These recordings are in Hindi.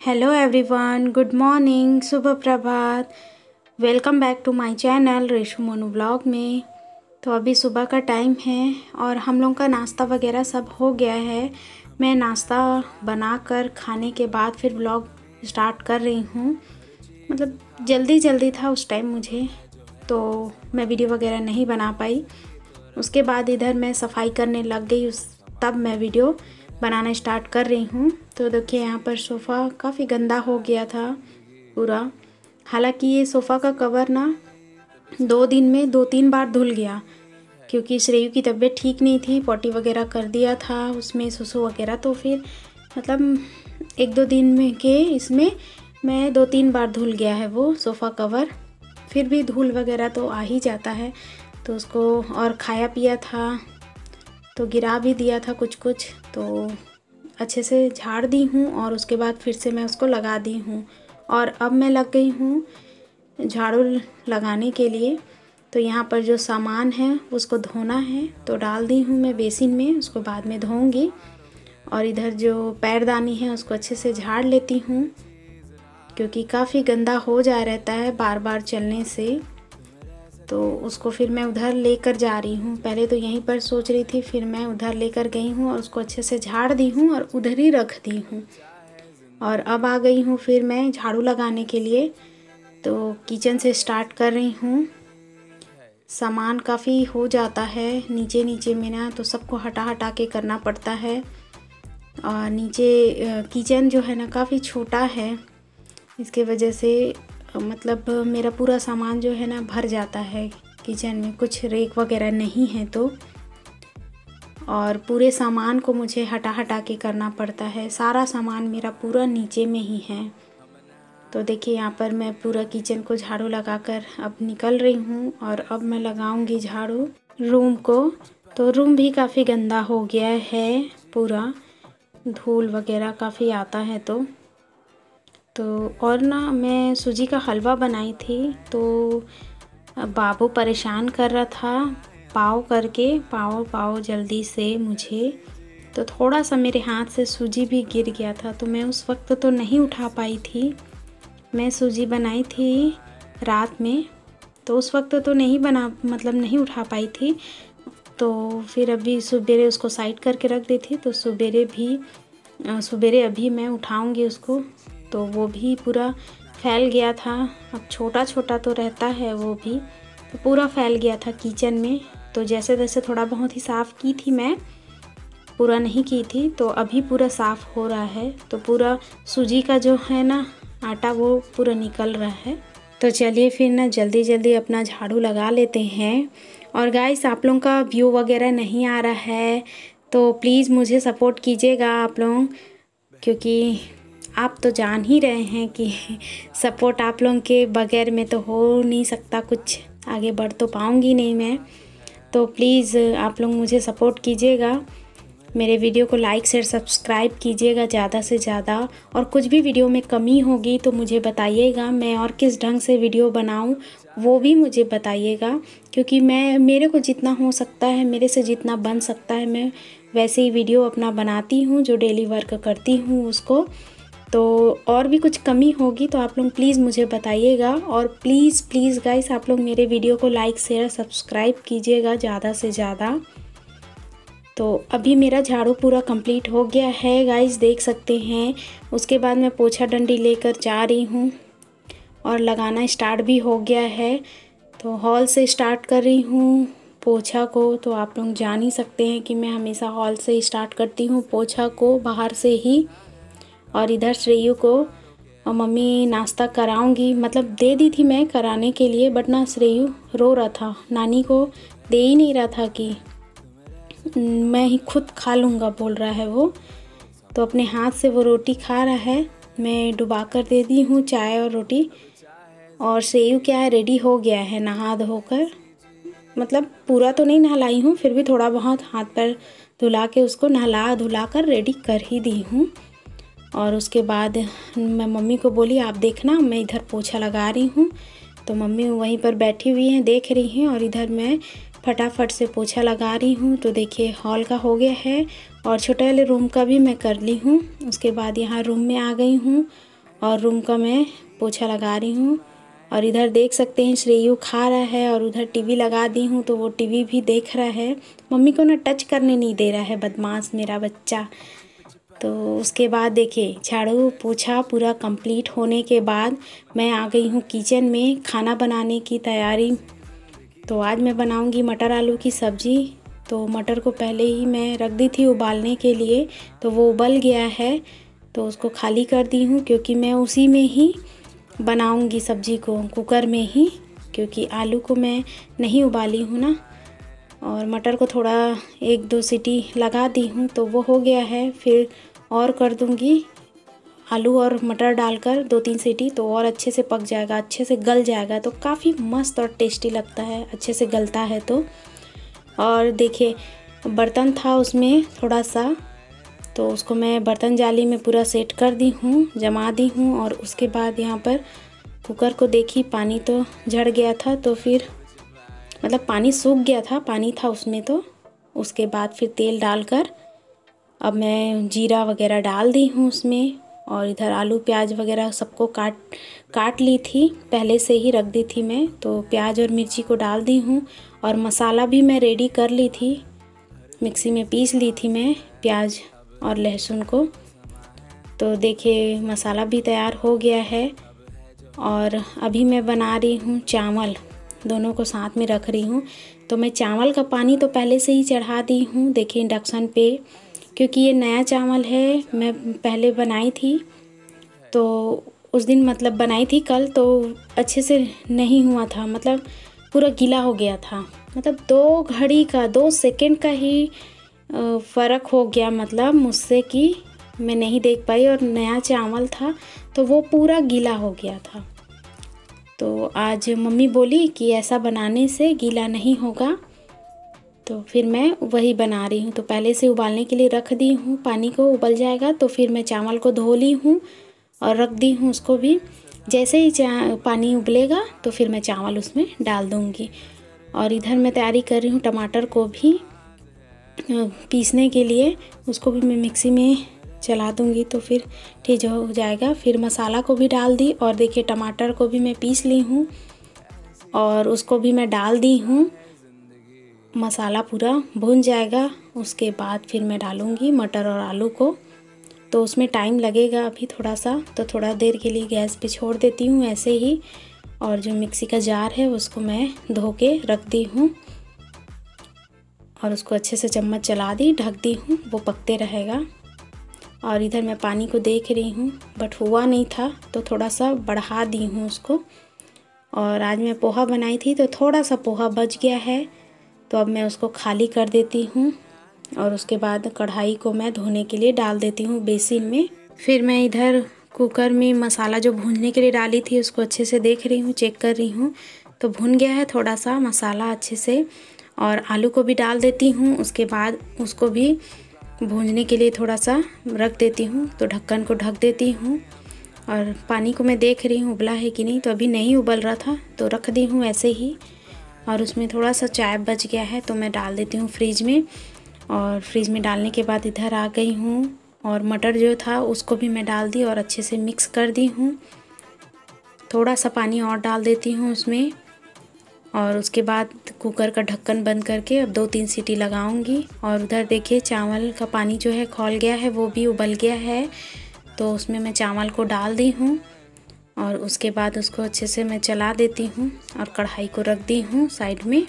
हेलो एवरीवन गुड मॉर्निंग सुबह प्रभात welcome back to my channel Reshu Monu blog में। तो अभी सुबह का टाइम है और हम लोग का नाश्ता वगैरह सब हो गया है। मैं नाश्ता बनाकर खाने के बाद फिर ब्लॉग स्टार्ट कर रही हूँ। मतलब जल्दी जल्दी था उस टाइम मुझे तो मैं वीडियो वगैरह नहीं बना पाई। उसके बाद इधर मैं सफ़ाई करने लग गई उस तब मैं वीडियो बनाना स्टार्ट कर रही हूँ। तो देखिए, यहाँ पर सोफ़ा काफ़ी गंदा हो गया था पूरा। हालाँकि ये सोफ़ा का कवर ना दो दिन में दो तीन बार धुल गया, क्योंकि श्रेयू की तबीयत ठीक नहीं थी, पॉटी वगैरह कर दिया था, उसमें सुसु वगैरह। तो फिर मतलब एक दो दिन में के इसमें मैं दो तीन बार धुल गया है वो सोफ़ा कवर। फिर भी धूल वगैरह तो आ ही जाता है। तो उसको और खाया पिया था तो गिरा भी दिया था कुछ कुछ तो अच्छे से झाड़ दी हूँ और उसके बाद फिर से मैं उसको लगा दी हूँ। और अब मैं लग गई हूँ झाड़ू लगाने के लिए। तो यहाँ पर जो सामान है, उसको धोना है तो डाल दी हूँ मैं बेसिन में, उसको बाद में धोऊँगी। और इधर जो पैरदानी है, उसको अच्छे से झाड़ लेती हूँ, क्योंकि काफ़ी गंदा हो जा रहता है बार बार चलने से। तो उसको फिर मैं उधर लेकर जा रही हूँ। पहले तो यहीं पर सोच रही थी, फिर मैं उधर लेकर गई हूँ और उसको अच्छे से झाड़ दी हूँ और उधर ही रख दी हूँ। और अब आ गई हूँ फिर मैं झाड़ू लगाने के लिए। तो किचन से स्टार्ट कर रही हूँ। सामान काफ़ी हो जाता है नीचे नीचे में ना तो सबको हटा हटा के करना पड़ता है। और नीचे किचन जो है ना काफ़ी छोटा है। इसके वजह से मतलब मेरा पूरा सामान जो है ना भर जाता है, किचन में कुछ रेक वगैरह नहीं है तो। और पूरे सामान को मुझे हटा हटा के करना पड़ता है। सारा सामान मेरा पूरा नीचे में ही है। तो देखिए, यहाँ पर मैं पूरा किचन को झाड़ू लगाकर अब निकल रही हूँ और अब मैं लगाऊँगी झाड़ू रूम को। तो रूम भी काफ़ी गंदा हो गया है पूरा। धूल वगैरह काफ़ी आता है तो। तो और ना मैं सूजी का हलवा बनाई थी तो बाबू परेशान कर रहा था पाव करके, पाव पाव जल्दी से मुझे। तो थोड़ा सा मेरे हाथ से सूजी भी गिर गया था तो मैं उस वक्त तो नहीं उठा पाई थी। मैं सूजी बनाई थी रात में तो उस वक्त तो नहीं बना मतलब नहीं उठा पाई थी। तो फिर अभी सुबेरे उसको साइड करके रख दी थी तो सुबेरे भी सुबेरे अभी मैं उठाऊँगी उसको। तो वो भी पूरा फैल गया था। अब छोटा छोटा तो रहता है वो भी। तो पूरा फैल गया था किचन में। तो जैसे जैसे थोड़ा बहुत ही साफ़ की थी मैं, पूरा नहीं की थी। तो अभी पूरा साफ़ हो रहा है। तो पूरा सूजी का जो है ना आटा वो पूरा निकल रहा है। तो चलिए फिर ना जल्दी जल्दी अपना झाड़ू लगा लेते हैं। और गाइस आप लोगों का व्यू वगैरह नहीं आ रहा है तो प्लीज़ मुझे सपोर्ट कीजिएगा आप लोग, क्योंकि आप तो जान ही रहे हैं कि सपोर्ट आप लोगों के बगैर में तो हो नहीं सकता कुछ। आगे बढ़ तो पाऊँगी नहीं मैं। तो प्लीज़ आप लोग मुझे सपोर्ट कीजिएगा। मेरे वीडियो को लाइक शेयर सब्सक्राइब कीजिएगा ज़्यादा से ज़्यादा। और कुछ भी वीडियो में कमी होगी तो मुझे बताइएगा। मैं और किस ढंग से वीडियो बनाऊँ, वो भी मुझे बताइएगा। क्योंकि मैं, मेरे को जितना हो सकता है, मेरे से जितना बन सकता है, मैं वैसे ही वीडियो अपना बनाती हूँ, जो डेली वर्क करती हूँ उसको। तो और भी कुछ कमी होगी तो आप लोग प्लीज़ मुझे बताइएगा और प्लीज़ प्लीज़ गाइस आप लोग मेरे वीडियो को लाइक शेयर सब्सक्राइब कीजिएगा ज़्यादा से ज़्यादा। तो अभी मेरा झाड़ू पूरा कंप्लीट हो गया है गाइस देख सकते हैं। उसके बाद मैं पोछा डंडी लेकर जा रही हूँ और लगाना स्टार्ट भी हो गया है। तो हॉल से स्टार्ट कर रही हूँ पोछा को। तो आप लोग जान ही सकते हैं कि मैं हमेशा हॉल से स्टार्ट करती हूँ पोछा को बाहर से ही। और इधर श्रेयू को और मम्मी, नाश्ता कराऊँगी। मतलब दे दी थी मैं कराने के लिए बट ना श्रेयू रो रहा था। नानी को दे ही नहीं रहा था कि मैं ही खुद खा लूँगा, बोल रहा है वो। तो अपने हाथ से वो रोटी खा रहा है। मैं डुबा कर दे दी हूँ चाय और रोटी। और सेयू क्या है, रेडी हो गया है नहा धोकर मतलब पूरा तो नहीं नहलाई हूँ, फिर भी थोड़ा बहुत हाथ पर धुला के उसको नहला धुला कर रेडी कर ही दी हूँ। और उसके बाद मैं मम्मी को बोली, आप देखना, मैं इधर पोछा लगा रही हूँ। तो मम्मी वहीं पर बैठी हुई हैं, देख रही हैं और इधर मैं फटाफट से पोछा लगा रही हूँ। तो देखिए, हॉल का हो गया है और छोटे वाले रूम का भी मैं कर ली हूँ। उसके बाद यहाँ रूम में आ गई हूँ और रूम का मैं पोछा लगा रही हूँ। और इधर देख सकते हैं, श्रेयू खा रहा है और उधर टीवी लगा दी हूँ तो वो टीवी भी देख रहा है। मम्मी को ना टच करने नहीं दे रहा है, बदमाश मेरा बच्चा। तो उसके बाद देखिए, झाड़ू पोछा पूरा कंप्लीट होने के बाद मैं आ गई हूँ किचन में खाना बनाने की तैयारी। तो आज मैं बनाऊँगी मटर आलू की सब्ज़ी। तो मटर को पहले ही मैं रख दी थी उबालने के लिए तो वो उबल गया है। तो उसको खाली कर दी हूँ क्योंकि मैं उसी में ही बनाऊँगी सब्ज़ी को, कुकर में ही, क्योंकि आलू को मैं नहीं उबाली हूँ ना। और मटर को थोड़ा एक दो सीटी लगा दी हूँ तो वो हो गया है। फिर और कर दूँगी। आलू और मटर डालकर दो तीन सीटी तो और अच्छे से पक जाएगा, अच्छे से गल जाएगा तो काफ़ी मस्त और टेस्टी लगता है, अच्छे से गलता है तो। और देखिए, बर्तन था उसमें थोड़ा सा तो उसको मैं बर्तन जाली में पूरा सेट कर दी हूँ, जमा दी हूँ और उसके बाद यहाँ पर कुकर को देखी पानी तो झड़ गया था तो फिर मतलब पानी सूख गया था, पानी था उसमें तो। उसके बाद फिर तेल डालकर अब मैं जीरा वगैरह डाल दी हूँ उसमें और इधर आलू प्याज वगैरह सबको काट काट ली थी। पहले से ही रख दी थी मैं तो प्याज और मिर्ची को डाल दी हूँ और मसाला भी मैं रेडी कर ली थी। मिक्सी में पीस ली थी मैं प्याज और लहसुन को। तो देखिए, मसाला भी तैयार हो गया है और अभी मैं बना रही हूँ चावल। दोनों को साथ में रख रही हूँ। तो मैं चावल का पानी तो पहले से ही चढ़ा दी हूँ। देखिए, इंडक्शन पे क्योंकि ये नया चावल है, मैं पहले बनाई थी। तो उस दिन मतलब बनाई थी कल तो अच्छे से नहीं हुआ था मतलब पूरा गीला हो गया था। मतलब दो घड़ी का, दो सेकंड का ही फ़र्क हो गया मतलब मुझसे कि मैं नहीं देख पाई और नया चावल था तो वो पूरा गीला हो गया था। तो आज मम्मी बोली कि ऐसा बनाने से गीला नहीं होगा। तो फिर मैं वही बना रही हूँ। तो पहले से उबालने के लिए रख दी हूँ। पानी को उबल जाएगा तो फिर मैं चावल को धो ली हूँ और रख दी हूँ उसको भी। जैसे ही पानी उबलेगा तो फिर मैं चावल उसमें डाल दूँगी। और इधर मैं तैयारी कर रही हूँ टमाटर को भी। पीसने के लिए उसको भी मैं मिक्सी में चला दूँगी तो फिर ठीक हो जाएगा। फिर मसाला को भी डाल दी और देखिए टमाटर को भी मैं पीस ली हूँ और उसको भी मैं डाल दी हूँ। मसाला पूरा भुन जाएगा, उसके बाद फिर मैं डालूँगी मटर और आलू को। तो उसमें टाइम लगेगा अभी थोड़ा सा तो थोड़ा देर के लिए गैस पे छोड़ देती हूँ ऐसे ही। और जो मिक्सी का जार है, उसको मैं धो के रख दी हूँ। और उसको अच्छे से चम्मच चला दी, ढक दी हूँ, वो पकते रहेगा। और इधर मैं पानी को देख रही हूँ बट हुआ नहीं था तो थोड़ा सा बढ़ा दी हूँ उसको। और आज मैं पोहा बनाई थी तो थोड़ा सा पोहा बच गया है। तो अब मैं उसको खाली कर देती हूँ और उसके बाद कढ़ाई को मैं धोने के लिए डाल देती हूँ बेसिन में। फिर मैं इधर कुकर में मसाला जो भूनने के लिए डाली थी उसको अच्छे से देख रही हूँ, चेक कर रही हूँ। तो भून गया है थोड़ा सा मसाला अच्छे से और आलू को भी डाल देती हूँ। उसके बाद उसको भी भूनने के लिए थोड़ा सा रख देती हूँ। तो ढक्कन को ढक देती हूँ और पानी को मैं देख रही हूँ, उबला है कि नहीं? तो अभी नहीं उबल रहा था तो रख दी हूँ ऐसे ही। और उसमें थोड़ा सा चाय बच गया है तो मैं डाल देती हूँ फ्रिज में। और फ्रिज में डालने के बाद इधर आ गई हूँ और मटर जो था उसको भी मैं डाल दी और अच्छे से मिक्स कर दी हूँ। थोड़ा सा पानी और डाल देती हूँ उसमें और उसके बाद कुकर का ढक्कन बंद करके अब दो तीन सीटी लगाऊँगी। और उधर देखिए चावल का पानी जो है खोल गया है, वो भी उबल गया है तो उसमें मैं चावल को डाल दी हूँ। और उसके बाद उसको अच्छे से मैं चला देती हूँ और कढ़ाई को रख दी हूँ साइड में।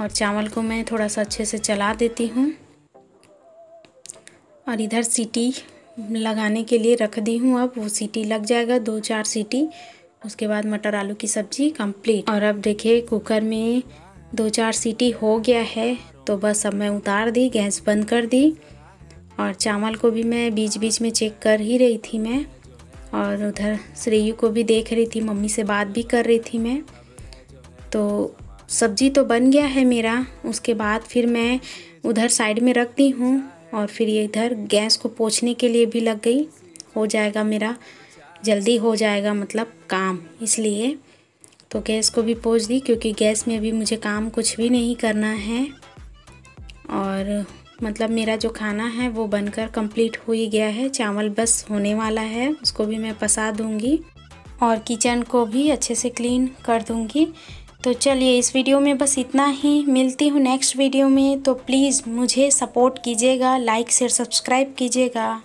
और चावल को मैं थोड़ा सा अच्छे से चला देती हूँ। और इधर सीटी लगाने के लिए रख दी हूँ। अब वो सीटी लग जाएगा, दो चार सीटी। उसके बाद मटर आलू की सब्ज़ी कंप्लीट और अब देखिए, कुकर में दो चार सीटी हो गया है तो बस अब मैं उतार दी, गैस बंद कर दी। और चावल को भी मैं बीच बीच में चेक कर ही रही थी मैं। और उधर श्रेयू को भी देख रही थी, मम्मी से बात भी कर रही थी मैं। तो सब्ज़ी तो बन गया है मेरा, उसके बाद फिर मैं उधर साइड में रख दी हूँ और फिर ये इधर गैस को पोछने के लिए भी लग गई। हो जाएगा मेरा, जल्दी हो जाएगा मतलब काम इसलिए। तो गैस को भी पोछ दी क्योंकि गैस में भी मुझे काम कुछ भी नहीं करना है। और मतलब मेरा जो खाना है वो बनकर कंप्लीट हो ही गया है। चावल बस होने वाला है, उसको भी मैं पसा दूँगी और किचन को भी अच्छे से क्लीन कर दूँगी। तो चलिए इस वीडियो में बस इतना ही। मिलती हूँ नेक्स्ट वीडियो में। तो प्लीज़ मुझे सपोर्ट कीजिएगा लाइक शेयर सब्सक्राइब कीजिएगा।